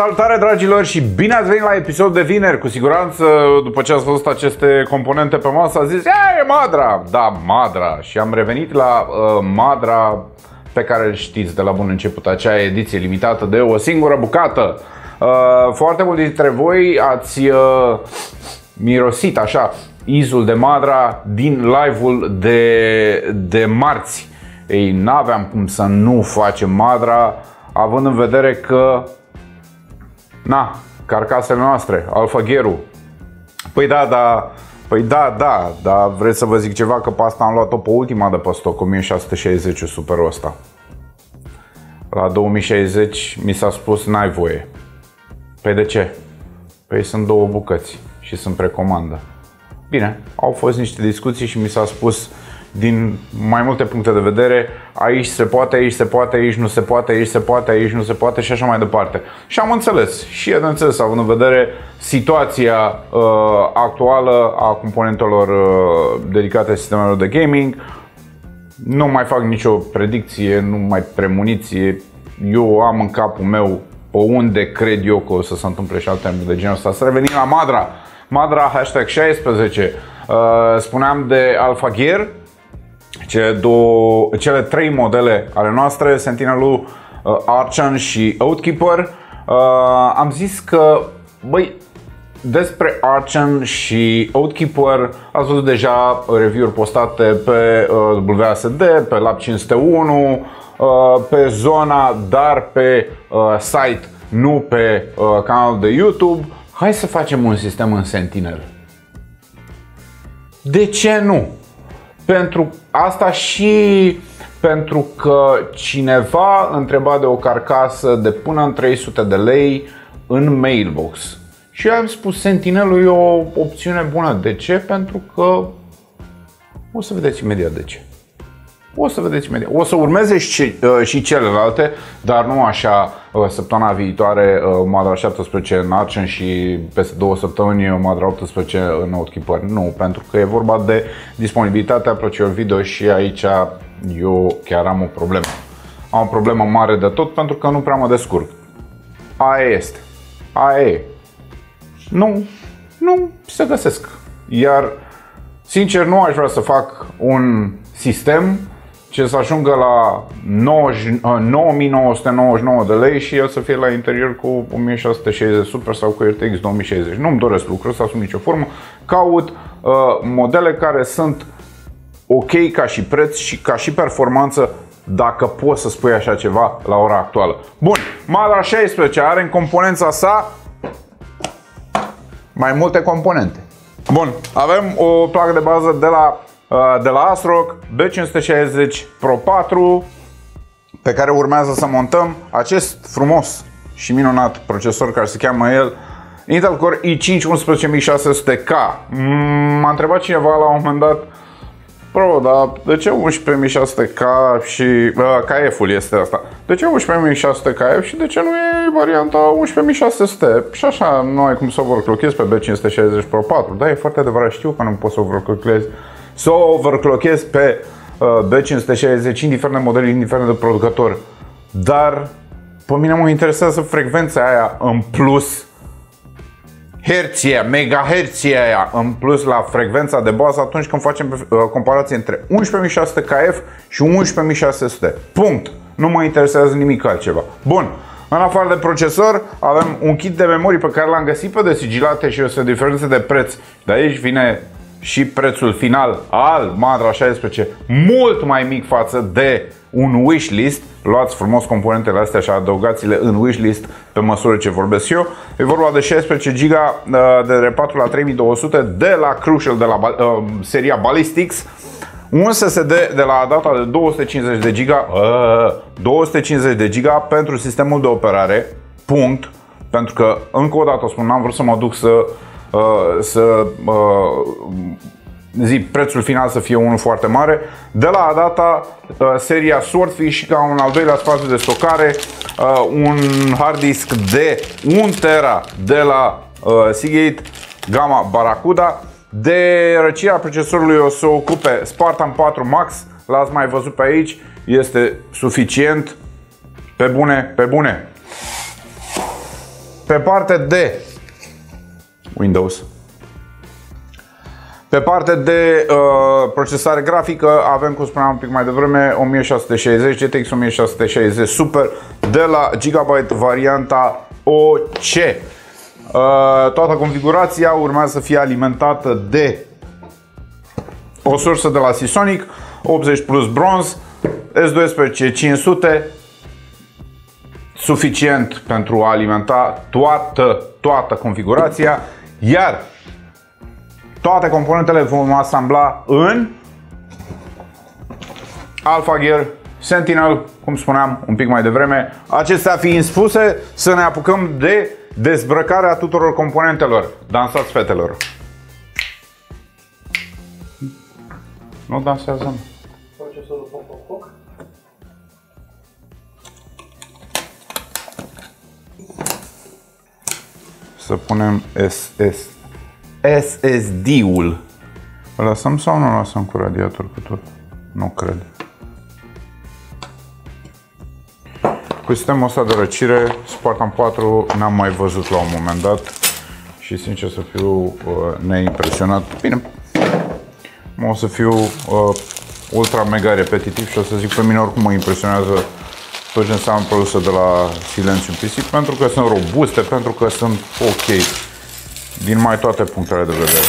Salutare dragilor și bine ați venit la episod de vineri. Cu siguranță, după ce ați văzut aceste componente pe masă, ați zis, e Madra! Da, Madra. Și am revenit la uh, Madra pe care îl știți de la bun început, acea ediție limitată de o singură bucată. Uh, foarte mulți dintre voi ați uh, mirosit așa izul de Madra din live-ul de, de marți. Ei, n-aveam cum să nu facem Madra, având în vedere că Na, carcasele noastre, Alfa Gheru. Păi da, da, Păi da, da, dar vreți să vă zic ceva că pe asta am luat-o pe ultima de pe stoc, 1660 superul ăsta. La 2060 mi s-a spus n-ai voie. Păi de ce? Păi sunt două bucăți și sunt precomandă. Bine, au fost niște discuții și mi s-a spus din mai multe puncte de vedere, aici se poate, aici se poate, aici nu se poate, aici se poate, aici nu se poate și așa mai departe. Și am înțeles și e de înțeles, având în vedere situația uh, actuală a componentelor uh, dedicate sistemelor de gaming. Nu mai fac nicio predicție, nu mai premuniție. Eu am în capul meu pe unde cred eu că o să se întâmple și alte de genul ăsta. Să revenim la Madra. Madra hashtag 16. Uh, spuneam de Alpha Gear, cele, două, cele trei modele ale noastre, Sentinelul, uh, Archon și Oathkeeper. Uh, am zis că, băi, despre Archon și Oathkeeper ați văzut deja review-uri postate pe uh, WASD, pe Lab 501, uh, pe zona, dar pe uh, site, nu pe uh, canalul de YouTube. Hai să facem un sistem în Sentinel. De ce nu? Pentru asta și pentru că cineva întreba de o carcasă de până în 300 de lei în mailbox. Și am spus Sentinelul e o opțiune bună. De ce? Pentru că o să vedeți imediat de ce. O să vedeți imediat. O să urmeze și, uh, și celelalte, dar nu așa uh, săptămâna viitoare uh, Madra 17 în Archen și peste două săptămâni Madra 18 în Outkeeper. Nu, pentru că e vorba de disponibilitatea plăcilor video și aici eu chiar am o problemă. Am o problemă mare de tot pentru că nu prea mă descurc. Aia este. Aia e. Nu, nu se găsesc. Iar, sincer, nu aș vrea să fac un sistem ce să ajungă la 9999 de lei și el să fie la interior cu 1660 Super sau cu RTX 2060. Nu-mi doresc lucrul ăsta sub nicio formă. Caut uh, modele care sunt ok ca și preț și ca și performanță dacă poți să spui așa ceva la ora actuală. Bun, Madra 16 are în componența sa mai multe componente. Bun, avem o placă de bază de la Uh, de la ASRock B560 Pro 4 pe care urmează să montăm acest frumos și minunat procesor care se cheamă el Intel Core i5 11600K. M-a întrebat cineva la un moment dat Pro, dar de ce 11600K și uh, KF-ul este asta? De ce 11600 KF și de ce nu e varianta 11600? Și așa nu ai cum să overclockezi pe B560 Pro 4. Da, e foarte adevărat, știu că nu poți să overclockezi să o overclockez pe uh, B560, indiferent de model, indiferent de producător. Dar pe mine mă interesează frecvența aia în plus herție, megaherție aia în plus la frecvența de bază atunci când facem uh, comparație între 11600 KF și 11600. Punct. Nu mă interesează nimic altceva. Bun. În afară de procesor, avem un kit de memorie pe care l-am găsit pe desigilate și o să diferențe de preț. De aici vine și prețul final al Madra 16 mult mai mic față de un wishlist. Luați frumos componentele astea și adăugați-le în wishlist pe măsură ce vorbesc eu. E vorba de 16 GB uh, de R4 la 3200 de la Crucial de la uh, seria Ballistics. Un SSD de la data de 250 de GB, uh, 250 de GB pentru sistemul de operare. Punct. Pentru că, încă o dată spun, n-am vrut să mă duc să Uh, să uh, zi prețul final să fie unul foarte mare. De la data uh, seria Swordfish ca un al doilea spațiu de stocare, un hard disk de 1 tera de la Seagate Gamma Barracuda. De răcirea procesorului o să ocupe Spartan 4 Max, l-ați mai văzut pe aici, este suficient, pe bune, pe bune. Pe partea de Windows, pe partea de uh, procesare grafică avem, cum spuneam un pic mai devreme, 1660, GTX 1660 Super de la Gigabyte varianta OC. Uh, toată configurația urmează să fie alimentată de o sursă de la Seasonic, 80 plus bronz, S12 500, suficient pentru a alimenta toată, toată configurația, iar toate componentele vom asambla în Alpha Gear Sentinel, cum spuneam un pic mai devreme. Acestea fiind spuse, să ne apucăm de dezbrăcarea tuturor componentelor. Dansați fetelor! Nu dansează. Să punem SS SSD-ul. Îl lăsăm sau nu lăsăm cu radiator cu tot? Nu cred. Cu sistemul ăsta de răcire, Spartan 4 n-am mai văzut la un moment dat și sincer să fiu uh, neimpresionat. Bine, o să fiu uh, ultra mega repetitiv și o să zic pe mine oricum mă impresionează tot ce înseamnă produse de la Silențiu PC pentru că sunt robuste, pentru că sunt ok din mai toate punctele de vedere.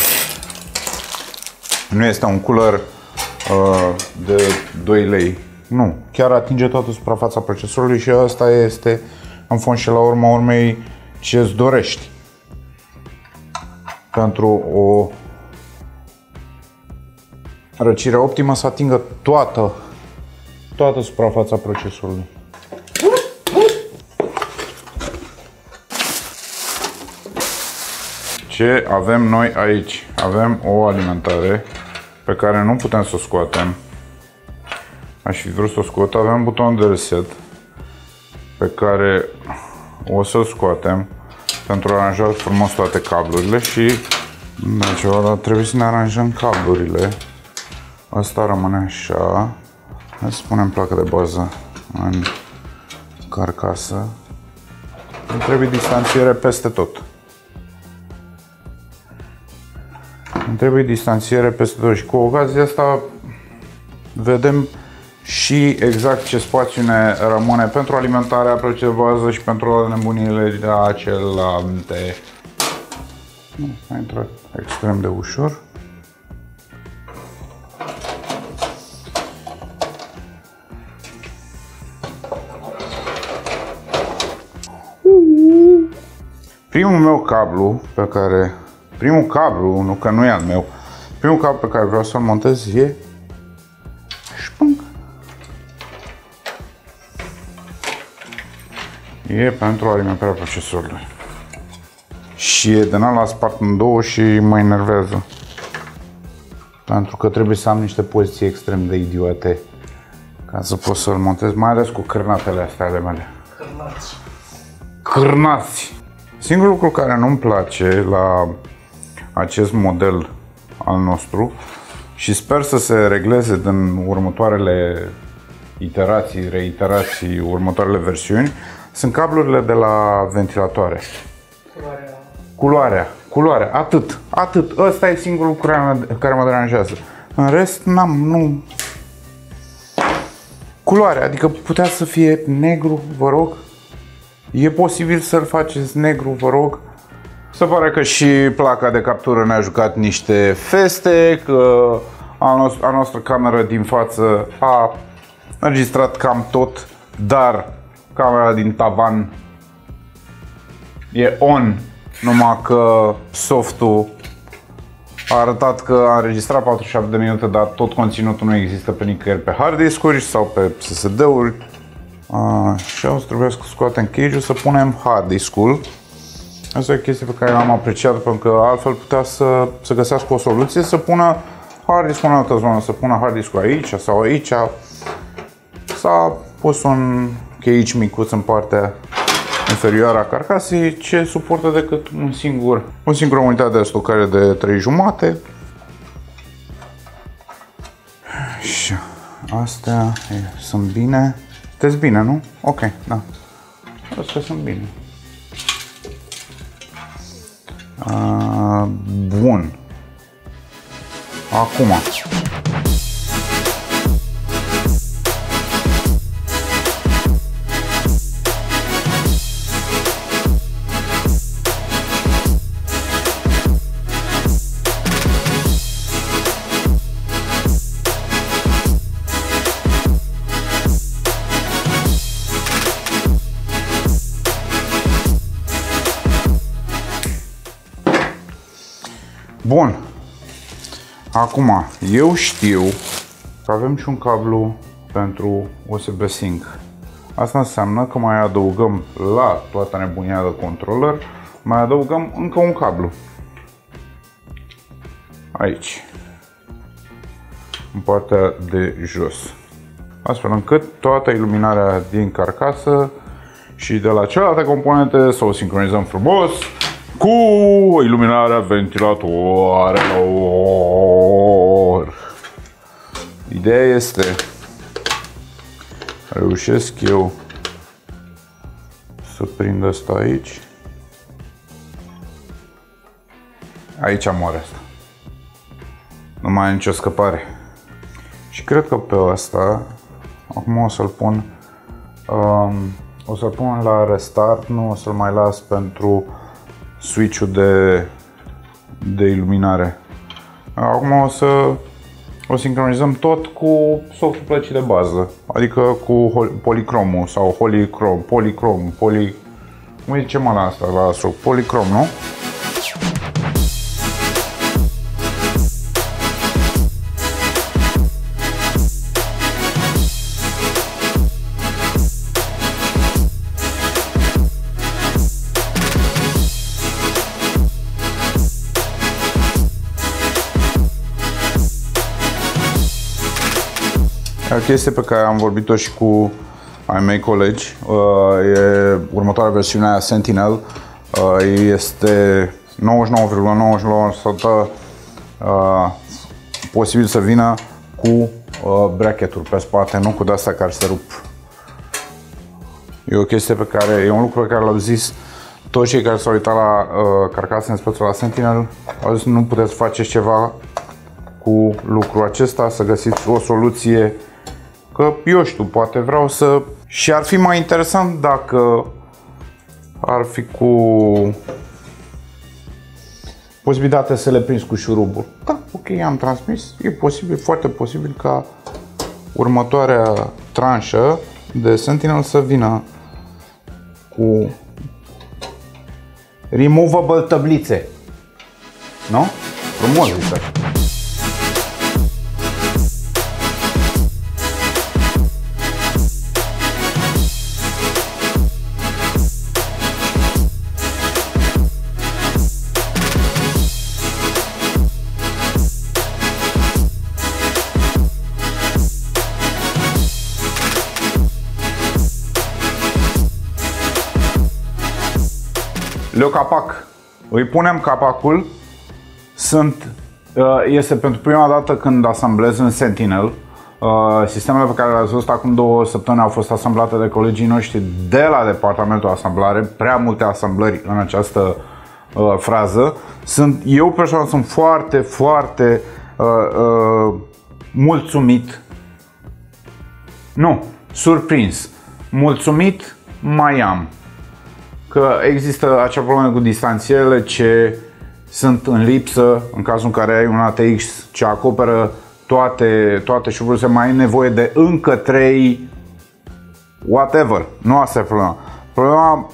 Nu este un cooler uh, de 2 lei. Nu, chiar atinge toată suprafața procesorului și asta este în fond și la urma urmei ce îți dorești pentru o răcire optimă să atingă toată, toată suprafața procesorului. Ce avem noi aici? Avem o alimentare pe care nu putem să o scoatem. Aș fi vrut să o scot. Avem butonul de reset pe care o să-l scoatem pentru a aranja frumos toate cablurile și da, ceva, dar trebuie să ne aranjăm cablurile. Asta rămâne așa. Hai să punem placa de bază în carcasă. Îmi trebuie distanțiere peste tot. Trebuie distanțiere peste tot și cu ocazia asta vedem și exact ce spațiu ne rămâne pentru alimentarea pe bază și pentru nebunile acelante. Nu, a intrat extrem de ușor. Primul meu cablu pe care Primul cablu, nu că nu e al meu, primul cablu pe care vreau să-l montez e șpânc. E pentru alimentarea procesorului. Și e de la spart în două și mă enervează. Pentru că trebuie să am niște poziții extrem de idiote ca să pot să-l montez, mai ales cu cârnatele astea ale mele. Cârnați. Cârnați. Singurul lucru care nu-mi place la acest model al nostru și sper să se regleze din următoarele iterații, reiterații, următoarele versiuni, sunt cablurile de la ventilatoare. Culoarea. Culoarea, culoarea, atât, atât. Ăsta e singurul lucru care mă deranjează. În rest, n-am, nu... Culoarea, adică putea să fie negru, vă rog. E posibil să-l faceți negru, vă rog. Se pare că și placa de captură ne-a jucat niște feste, că a, noastră, a noastră cameră din față a înregistrat cam tot, dar camera din tavan e on, numai că softul a arătat că a înregistrat 47 de minute, dar tot conținutul nu există pe nicăieri pe hard disk sau pe SSD-uri. și o să trebuie să scoatem cage să punem hard disk-ul. Asta e o chestie pe care am apreciat pentru că altfel putea să, să găsească o soluție, să pună hard disk în altă zonă, să pună hard disk aici sau aici. S-a pus un cage micuț în partea inferioară a carcasei ce suportă decât un singur, un singur unitate de stocare de 3 jumate. Și astea e, sunt bine. Sunteți bine, nu? Ok, da. Astea sunt bine. Uh, bun. Acum. Bun. Acum, eu știu că avem și un cablu pentru USB Sync. Asta înseamnă că mai adăugăm la toată nebunia de controller, mai adăugăm încă un cablu. Aici. În partea de jos. Astfel încât toată iluminarea din carcasă și de la celelalte componente să o sincronizăm frumos cu iluminarea ventilatoarelor. Ideea este reușesc eu să prind asta aici. Aici moare asta. Nu mai am nicio scăpare. Și cred că pe asta, acum o să-l pun, um, o să-l pun la restart, nu o să-l mai las pentru switch-ul de, de iluminare. Acum o să o sincronizăm tot cu softul plăcii de bază, adică cu policromul sau holicrom, policrom, poli... Cum zice mă la asta, la soft? Policrom, nu? Chestie pe care am vorbit-o și cu ai mei colegi. Uh, e următoarea versiune a Sentinel. Uh, este 99,99% uh, posibil să vină cu bracketuri pe spate, nu cu de-astea care se rup. E o chestie pe care, e un lucru pe care l-au zis toți cei care s-au uitat la uh, carcase în spețul la Sentinel, au zis nu puteți face ceva cu lucrul acesta, să găsiți o soluție Că eu știu, poate vreau să... Și ar fi mai interesant dacă ar fi cu posibilitatea să le prinzi cu șurubul. Da, ok, am transmis. E posibil, foarte posibil ca următoarea tranșă de Sentinel să vină cu removable tablițe. Nu? Frumos, zice capac. Îi punem capacul. Sunt, uh, este pentru prima dată când asamblez în Sentinel. Uh, sistemele pe care le-ați văzut acum două săptămâni au fost asamblate de colegii noștri de la departamentul asamblare. Prea multe asamblări în această uh, frază. Sunt, eu personal sunt foarte, foarte uh, uh, mulțumit. Nu, surprins. Mulțumit mai am că există acea problemă cu distanțierele ce sunt în lipsă în cazul în care ai un ATX ce acoperă toate, toate șururile, mai ai nevoie de încă 3 whatever. Nu asta e problema. Problema,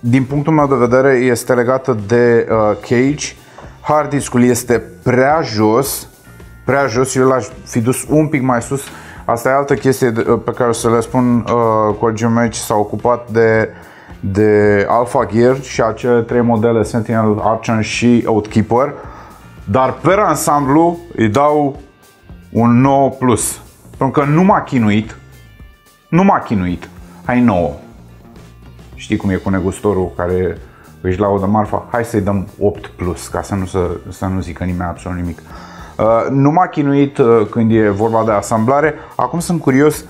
din punctul meu de vedere, este legată de uh, cage. Hard disk-ul este prea jos, prea jos, eu l-aș fi dus un pic mai sus. Asta e altă chestie pe care o să le spun uh, colegii mei ce s-au ocupat de uh, de Alpha Gear și acele trei modele Sentinel, Archon și Outkeeper, dar pe ansamblu îi dau un 9 plus. Pentru că nu m-a chinuit, nu m-a chinuit, hai 9. Știi cum e cu negustorul care își laudă marfa? Hai să-i dăm 8 plus, ca să nu, să, să nu zică nimeni absolut nimic. Uh, nu m-a chinuit uh, când e vorba de asamblare. Acum sunt curios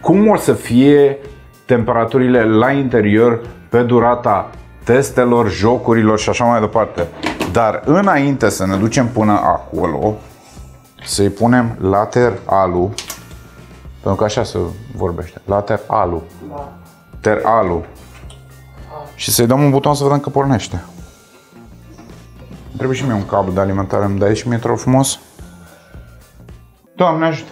cum o să fie temperaturile la interior pe durata testelor, jocurilor și așa mai departe. Dar înainte să ne ducem până acolo, să-i punem later alu, pentru că așa se vorbește, later alu, ter alu, și să-i dăm un buton să vedem că pornește. Trebuie și mie un cablu de alimentare, îmi dai și mie trop frumos? Doamne ajută!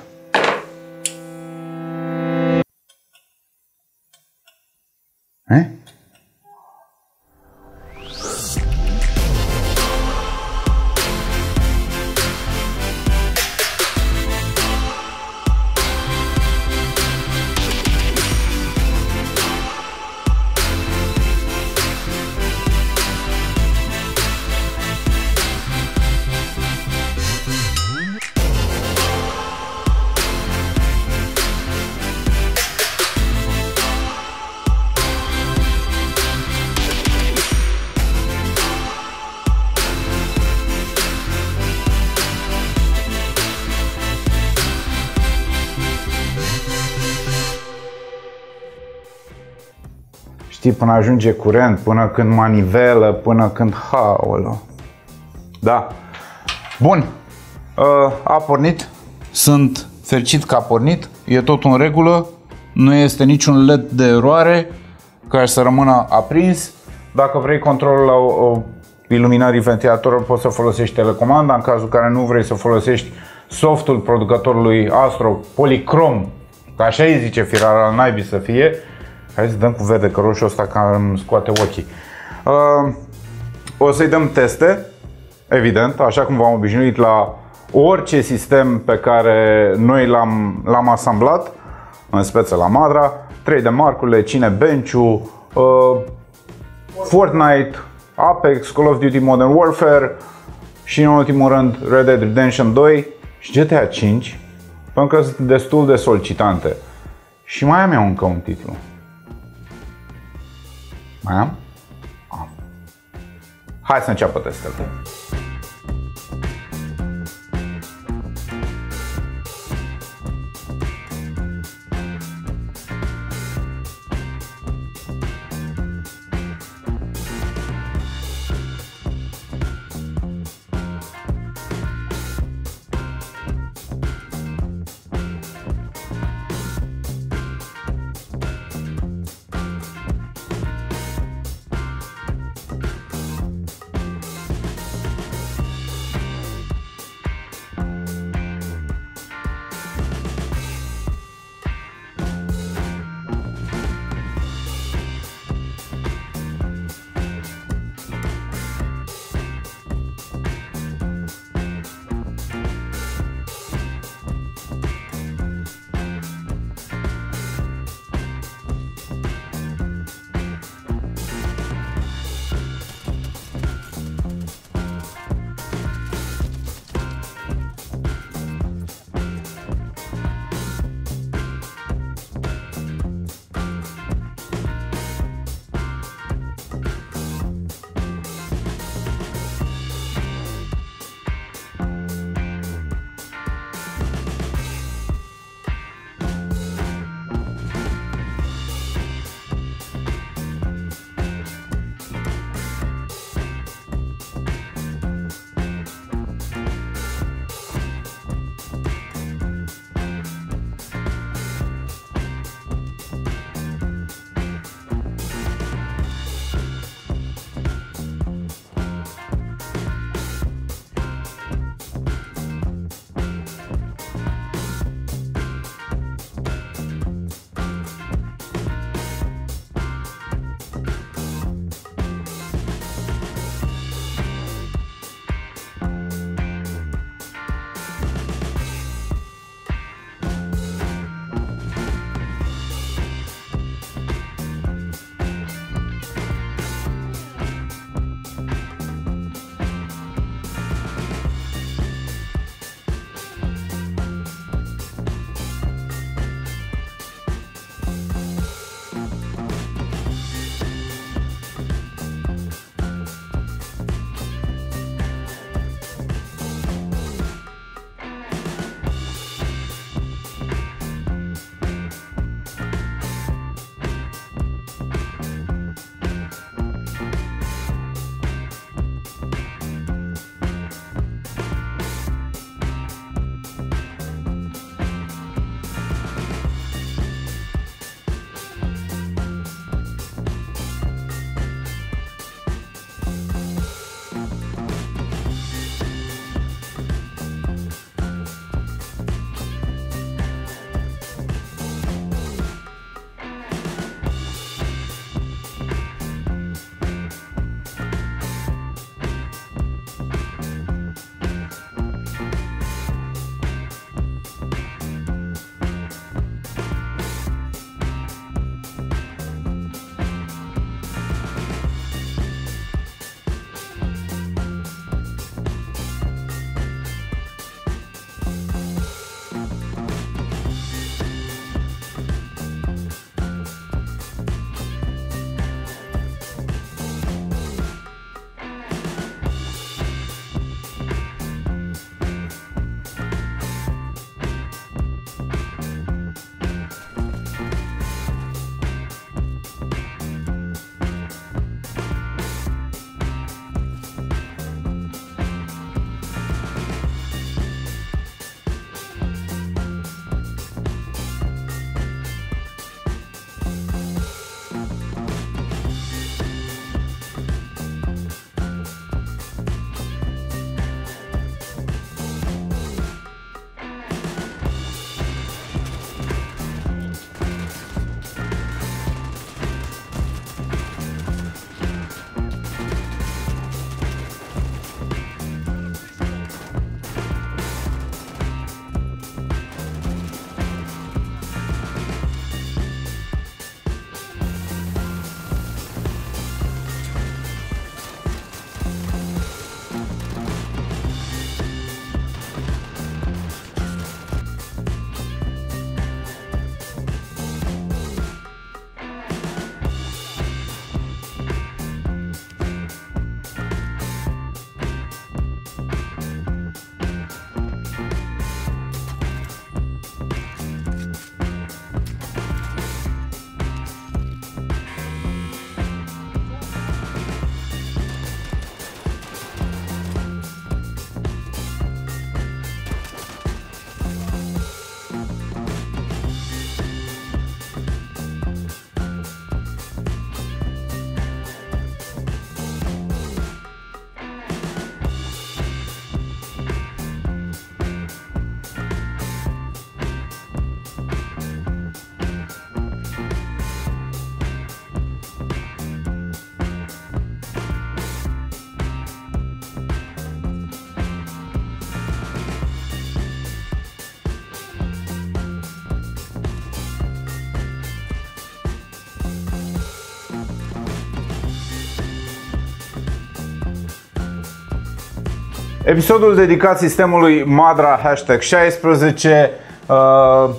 Știi, până ajunge curent, până când manivelă, până când... Haolo. Da. Bun. Uh, a pornit. Sunt fericit că a pornit. E tot în regulă. Nu este niciun LED de eroare care să rămână aprins. Dacă vrei controlul la o, iluminării ventilatorului, poți să folosești telecomanda. În cazul care nu vrei să folosești softul producătorului Astro Polychrome, că așa îi zice firara al naibii să fie, Hai să dăm cu verde, că roșu ăsta cam îmi scoate ochii. Uh, o să-i dăm teste, evident, așa cum v-am obișnuit la orice sistem pe care noi l-am, l-am asamblat, în speță la Madra, 3 de marcurile, bench uh, Fortnite, Apex, Call of Duty Modern Warfare și în ultimul rând Red Dead Redemption 2 și GTA 5 pentru că sunt destul de solicitante. Și mai am eu încă un titlu. Mai am? Am. Hai să înceapă testele. Episodul dedicat sistemului Madra hashtag 16 uh,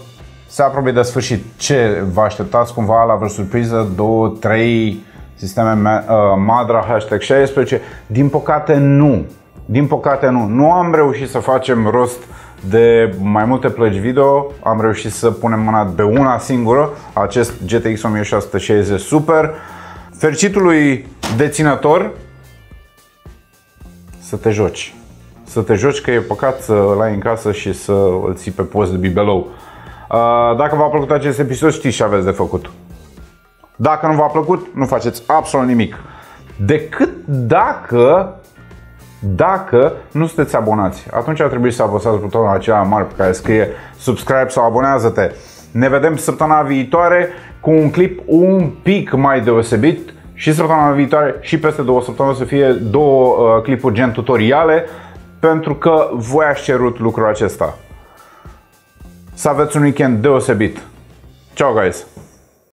se apropie de sfârșit. Ce vă așteptați cumva la vreo surpriză? Două, trei sisteme uh, Madra hashtag 16? Din păcate nu. Din păcate nu. Nu am reușit să facem rost de mai multe plăci video. Am reușit să punem mâna pe una singură, acest GTX 1660 Super. Fericitului deținător să te joci. Să te joci că e păcat să îl ai în casă și să îl ții pe post de bibelou. Uh, dacă v-a plăcut acest episod, știți ce aveți de făcut. Dacă nu v-a plăcut, nu faceți absolut nimic. Decât dacă dacă nu sunteți abonați. Atunci ar trebui să apăsați butonul acela mare pe care scrie subscribe sau abonează-te. Ne vedem săptămâna viitoare cu un clip un pic mai deosebit și săptămâna viitoare și peste două săptămâni să fie două uh, clipuri gen tutoriale pentru că voi ați cerut lucrul acesta. Să aveți un weekend deosebit. Ciao guys!